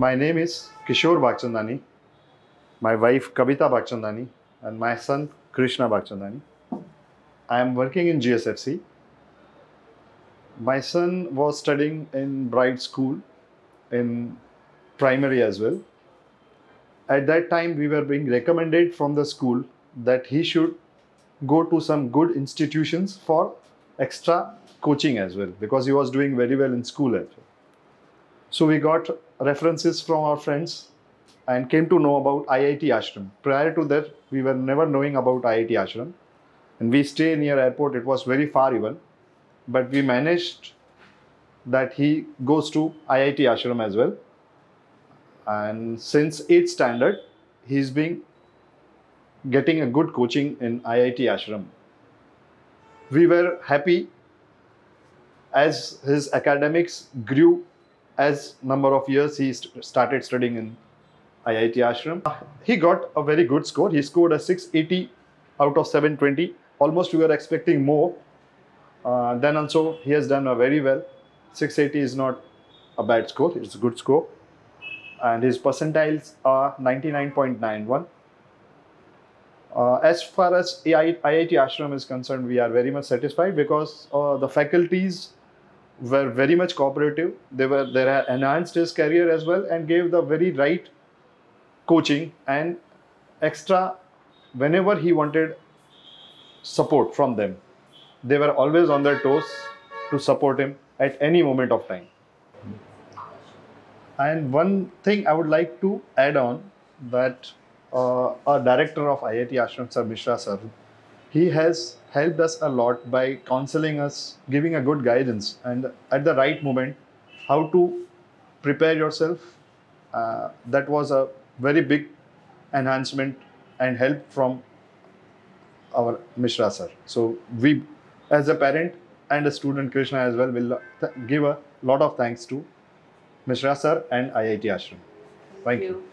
My name is Kishor Bagchandani, my wife Kavita Bagchandani, and my son Krishna Bagchandani. I am working in GSFC. My son was studying in Bright School in primary as well. At that time, we were being recommended from the school that he should go to some good institutions for extra coaching as well because he was doing very well in school as well. So we got references from our friends and came to know about IIT Ashram. Prior to that, we were never knowing about IIT Ashram. And we stay near airport, it was very far even. But we managed that he goes to IIT Ashram as well. And since 8th standard, he's been getting a good coaching in IIT Ashram. We were happy as his academics grew as number of years he st- started studying in IIT Ashram. He got a very good score. He scored a 680 out of 720. Almost we were expecting more. Uh, then also he has done a very well. 680 is not a bad score. It's a good score. And his percentiles are 99.91. Uh, as far as IIT Ashram is concerned, we are very much satisfied because uh, the faculties were very much cooperative. They were they enhanced his career as well and gave the very right coaching and extra whenever he wanted support from them. They were always on their toes to support him at any moment of time. And one thing I would like to add on that uh, our director of IIT Ashram, Sir Mishra Sir, he has helped us a lot by counseling us, giving a good guidance, and at the right moment, how to prepare yourself. Uh, that was a very big enhancement and help from our Mishra sir. So we, as a parent and a student, Krishna as well, will give a lot of thanks to Mishra sir and IIT Ashram. Thank you. you.